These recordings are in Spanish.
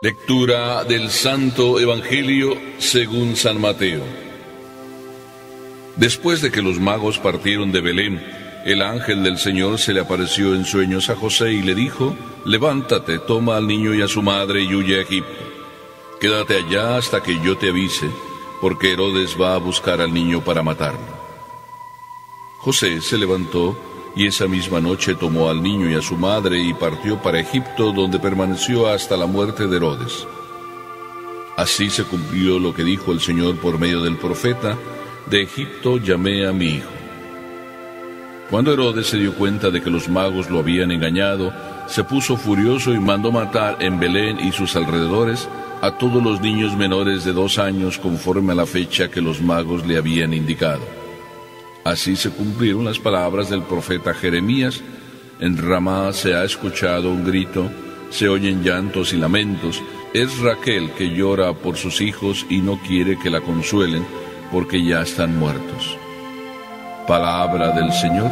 Lectura del Santo Evangelio según San Mateo. Después de que los magos partieron de Belén, el ángel del Señor se le apareció en sueños a José y le dijo, Levántate, toma al niño y a su madre y huye a Egipto. Quédate allá hasta que yo te avise, porque Herodes va a buscar al niño para matarlo. José se levantó y esa misma noche tomó al niño y a su madre y partió para Egipto, donde permaneció hasta la muerte de Herodes. Así se cumplió lo que dijo el Señor por medio del profeta, de Egipto llamé a mi hijo. Cuando Herodes se dio cuenta de que los magos lo habían engañado, se puso furioso y mandó matar en Belén y sus alrededores a todos los niños menores de dos años conforme a la fecha que los magos le habían indicado. Así se cumplieron las palabras del profeta Jeremías. En Ramá se ha escuchado un grito, se oyen llantos y lamentos. Es Raquel que llora por sus hijos y no quiere que la consuelen porque ya están muertos. Palabra del Señor.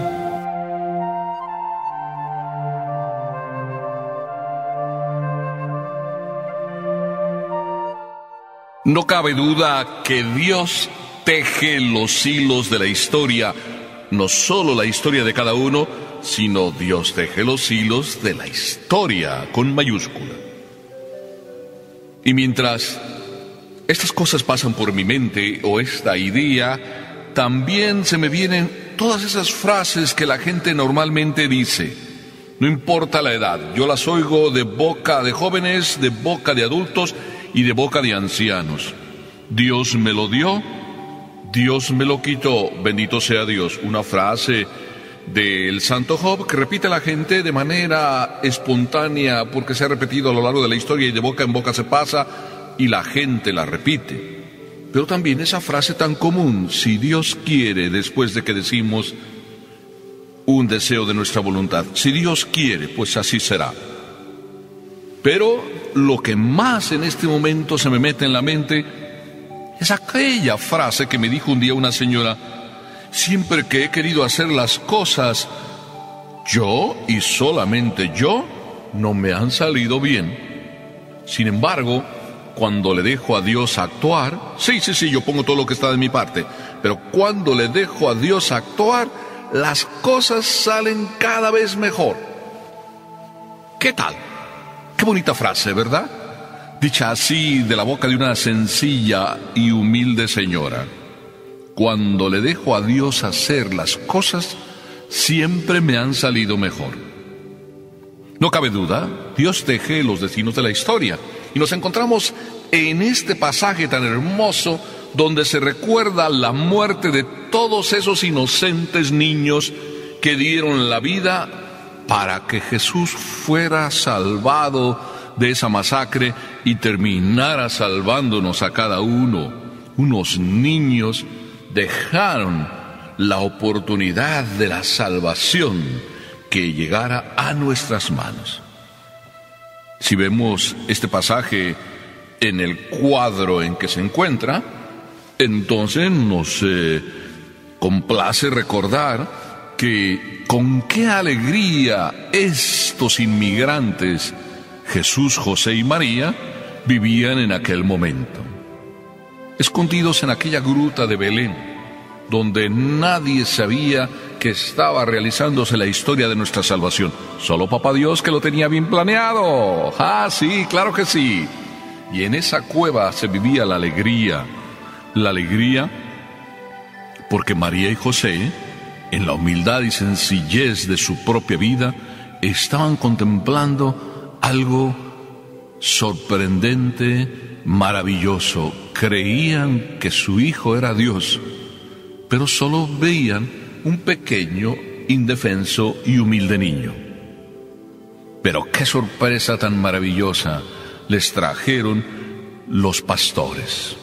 No cabe duda que Dios teje los hilos de la historia, no solo la historia de cada uno, sino Dios teje los hilos de la historia con mayúscula. Y mientras estas cosas pasan por mi mente o esta idea, también se me vienen todas esas frases que la gente normalmente dice. No importa la edad, yo las oigo de boca de jóvenes, de boca de adultos y de boca de ancianos. Dios me lo dio, Dios me lo quitó, bendito sea Dios. Una frase del santo Job que repite la gente de manera espontánea porque se ha repetido a lo largo de la historia y de boca en boca se pasa y la gente la repite. Pero también esa frase tan común, si Dios quiere, después de que decimos un deseo de nuestra voluntad, si Dios quiere, pues así será. Pero lo que más en este momento se me mete en la mente es aquella frase que me dijo un día una señora, siempre que he querido hacer las cosas, yo y solamente yo, no me han salido bien. Sin embargo, cuando le dejo a Dios actuar, sí, sí, sí, yo pongo todo lo que está de mi parte, pero cuando le dejo a Dios actuar, las cosas salen cada vez mejor. ¿Qué tal? Qué bonita frase, ¿verdad? Dicha así de la boca de una sencilla y humilde señora. Cuando le dejo a Dios hacer las cosas, siempre me han salido mejor. No cabe duda, Dios teje los destinos de la historia y nos encontramos en este pasaje tan hermoso donde se recuerda la muerte de todos esos inocentes niños que dieron la vida para que Jesús fuera salvado de esa masacre y terminara salvándonos a cada uno. Unos niños dejaron la oportunidad de la salvación que llegara a nuestras manos. Si vemos este pasaje en el cuadro en que se encuentra, entonces nos eh, complace recordar que con qué alegría estos inmigrantes, Jesús, José y María, vivían en aquel momento. Escondidos en aquella gruta de Belén, donde nadie sabía que estaba realizándose la historia de nuestra salvación. Solo Papá Dios que lo tenía bien planeado. Ah, sí, claro que sí. Y en esa cueva se vivía la alegría. La alegría porque María y José, en la humildad y sencillez de su propia vida, estaban contemplando algo sorprendente, maravilloso. Creían que su hijo era Dios, pero solo veían un pequeño, indefenso y humilde niño. Pero qué sorpresa tan maravillosa les trajeron los pastores.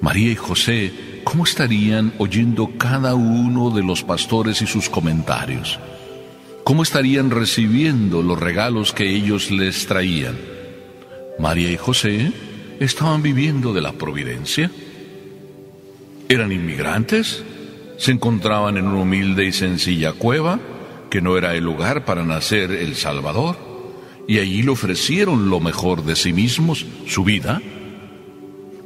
María y José, ¿cómo estarían oyendo cada uno de los pastores y sus comentarios? ¿Cómo estarían recibiendo los regalos que ellos les traían? María y José estaban viviendo de la providencia. ¿Eran inmigrantes? se encontraban en una humilde y sencilla cueva, que no era el lugar para nacer el Salvador, y allí le ofrecieron lo mejor de sí mismos, su vida.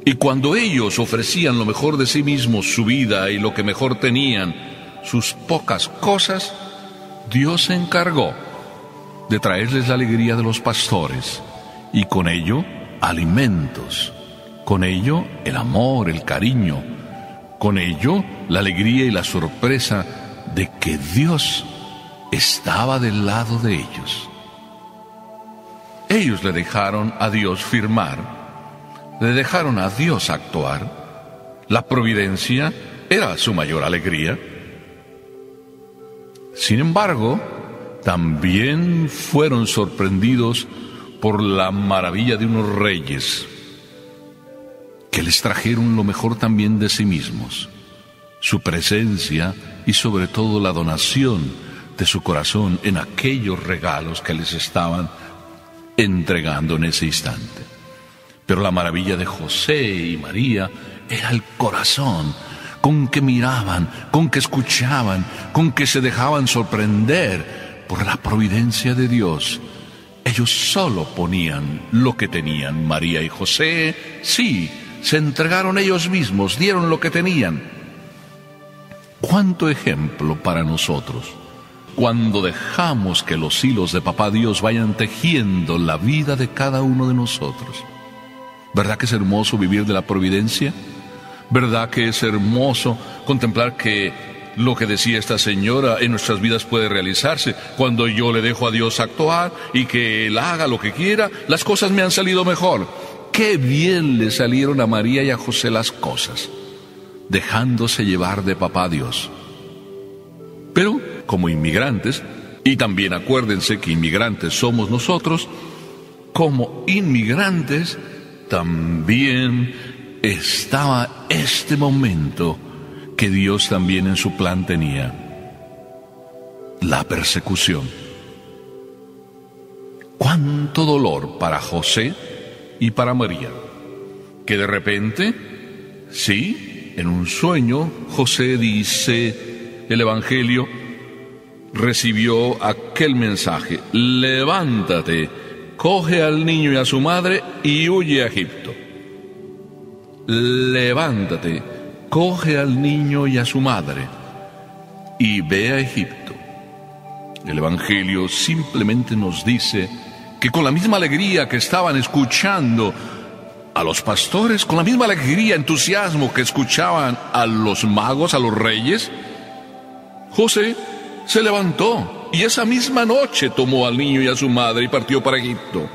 Y cuando ellos ofrecían lo mejor de sí mismos, su vida y lo que mejor tenían, sus pocas cosas, Dios se encargó de traerles la alegría de los pastores y con ello alimentos, con ello el amor, el cariño, con ello la alegría y la sorpresa de que Dios estaba del lado de ellos. Ellos le dejaron a Dios firmar, le dejaron a Dios actuar. La providencia era su mayor alegría. Sin embargo, también fueron sorprendidos por la maravilla de unos reyes que les trajeron lo mejor también de sí mismos, su presencia y sobre todo la donación de su corazón en aquellos regalos que les estaban entregando en ese instante. Pero la maravilla de José y María era el corazón con que miraban, con que escuchaban, con que se dejaban sorprender por la providencia de Dios. Ellos solo ponían lo que tenían. María y José, sí, se entregaron ellos mismos, dieron lo que tenían. ¿Cuánto ejemplo para nosotros? Cuando dejamos que los hilos de Papá Dios vayan tejiendo la vida de cada uno de nosotros. ¿Verdad que es hermoso vivir de la providencia? ¿Verdad que es hermoso contemplar que lo que decía esta señora en nuestras vidas puede realizarse? Cuando yo le dejo a Dios actuar y que Él haga lo que quiera, las cosas me han salido mejor. Qué bien le salieron a María y a José las cosas, dejándose llevar de papá Dios. Pero como inmigrantes, y también acuérdense que inmigrantes somos nosotros, como inmigrantes también estaba este momento que Dios también en su plan tenía, la persecución. Cuánto dolor para José y para María, que de repente, sí, en un sueño, José dice el Evangelio, recibió aquel mensaje, levántate, coge al niño y a su madre y huye a Egipto levántate, coge al niño y a su madre y ve a Egipto. El Evangelio simplemente nos dice que con la misma alegría que estaban escuchando a los pastores, con la misma alegría, entusiasmo que escuchaban a los magos, a los reyes, José se levantó y esa misma noche tomó al niño y a su madre y partió para Egipto.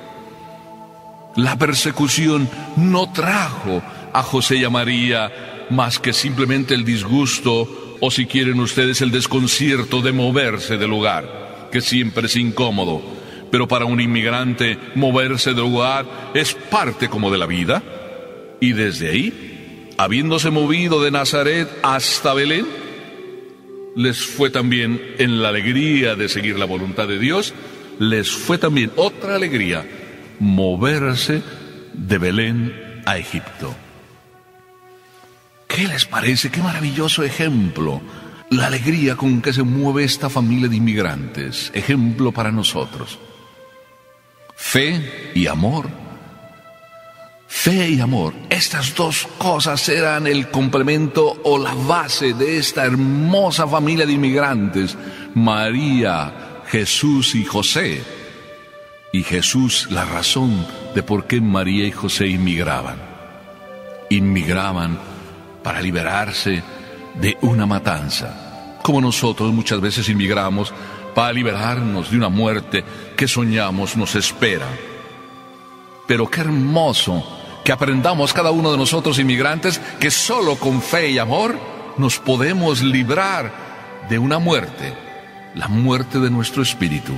La persecución no trajo a José y a María más que simplemente el disgusto o si quieren ustedes el desconcierto de moverse del lugar, que siempre es incómodo. Pero para un inmigrante moverse del lugar es parte como de la vida. Y desde ahí, habiéndose movido de Nazaret hasta Belén, les fue también en la alegría de seguir la voluntad de Dios, les fue también otra alegría moverse de Belén a Egipto. ¿Qué les parece? Qué maravilloso ejemplo. La alegría con que se mueve esta familia de inmigrantes. Ejemplo para nosotros. Fe y amor. Fe y amor. Estas dos cosas eran el complemento o la base de esta hermosa familia de inmigrantes. María, Jesús y José. Y Jesús la razón de por qué María y José inmigraban. Inmigraban para liberarse de una matanza, como nosotros muchas veces inmigramos para liberarnos de una muerte que soñamos nos espera. Pero qué hermoso que aprendamos cada uno de nosotros inmigrantes que solo con fe y amor nos podemos librar de una muerte, la muerte de nuestro espíritu.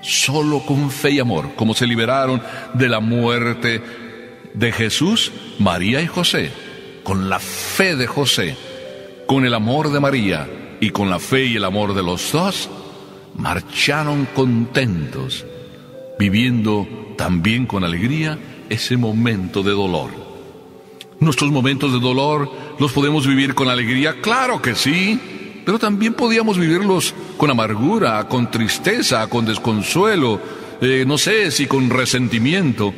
Solo con fe y amor, como se liberaron de la muerte de Jesús, María y José con la fe de José, con el amor de María y con la fe y el amor de los dos, marcharon contentos, viviendo también con alegría ese momento de dolor. Nuestros momentos de dolor los podemos vivir con alegría, claro que sí, pero también podíamos vivirlos con amargura, con tristeza, con desconsuelo, eh, no sé si con resentimiento,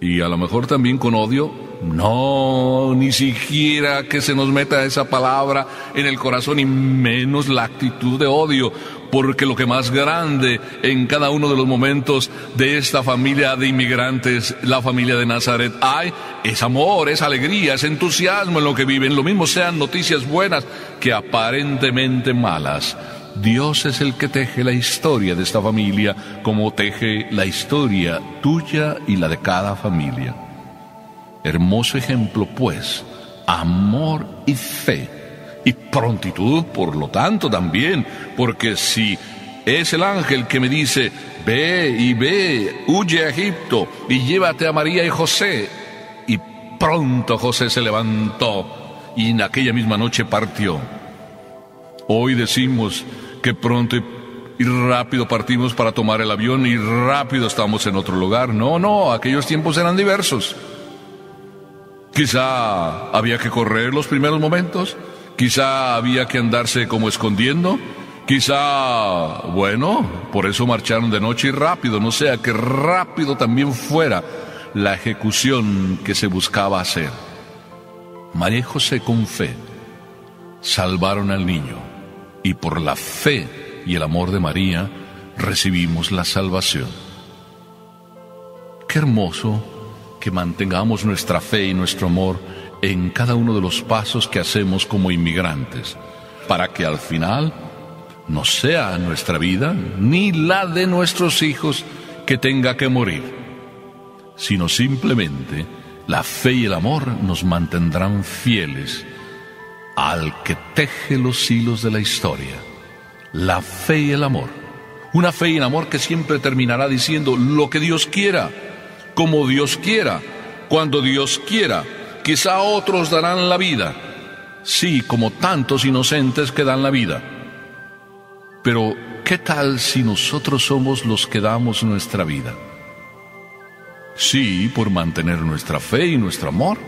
y a lo mejor también con odio. No, ni siquiera que se nos meta esa palabra en el corazón y menos la actitud de odio, porque lo que más grande en cada uno de los momentos de esta familia de inmigrantes, la familia de Nazaret, hay es amor, es alegría, es entusiasmo en lo que viven. Lo mismo sean noticias buenas que aparentemente malas. Dios es el que teje la historia de esta familia como teje la historia tuya y la de cada familia. Hermoso ejemplo, pues, amor y fe. Y prontitud, por lo tanto, también, porque si es el ángel que me dice, ve y ve, huye a Egipto y llévate a María y José. Y pronto José se levantó y en aquella misma noche partió. Hoy decimos, que pronto y rápido partimos para tomar el avión y rápido estamos en otro lugar. No, no, aquellos tiempos eran diversos. Quizá había que correr los primeros momentos, quizá había que andarse como escondiendo, quizá, bueno, por eso marcharon de noche y rápido, no sea que rápido también fuera la ejecución que se buscaba hacer. María y José con fe salvaron al niño y por la fe y el amor de María recibimos la salvación. Qué hermoso que mantengamos nuestra fe y nuestro amor en cada uno de los pasos que hacemos como inmigrantes, para que al final no sea nuestra vida ni la de nuestros hijos que tenga que morir, sino simplemente la fe y el amor nos mantendrán fieles al que teje los hilos de la historia, la fe y el amor. Una fe y el amor que siempre terminará diciendo lo que Dios quiera, como Dios quiera, cuando Dios quiera. Quizá otros darán la vida, sí, como tantos inocentes que dan la vida. Pero, ¿qué tal si nosotros somos los que damos nuestra vida? Sí, por mantener nuestra fe y nuestro amor.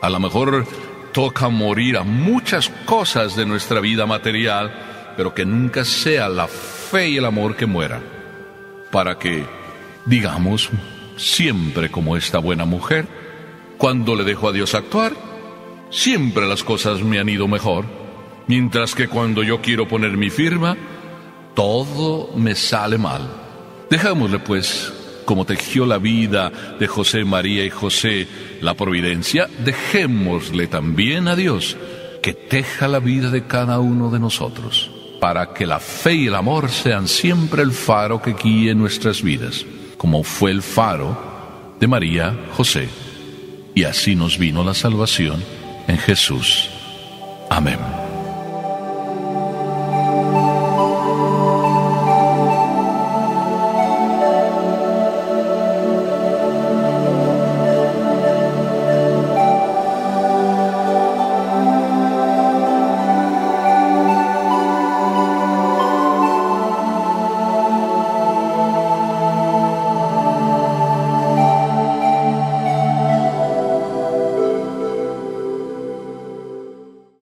A lo mejor toca morir a muchas cosas de nuestra vida material, pero que nunca sea la fe y el amor que mueran, para que, digamos, siempre como esta buena mujer, cuando le dejo a Dios actuar, siempre las cosas me han ido mejor, mientras que cuando yo quiero poner mi firma, todo me sale mal. Dejámosle pues como tejió la vida de José María y José la providencia, dejémosle también a Dios que teja la vida de cada uno de nosotros, para que la fe y el amor sean siempre el faro que guíe nuestras vidas, como fue el faro de María José. Y así nos vino la salvación en Jesús. Amén.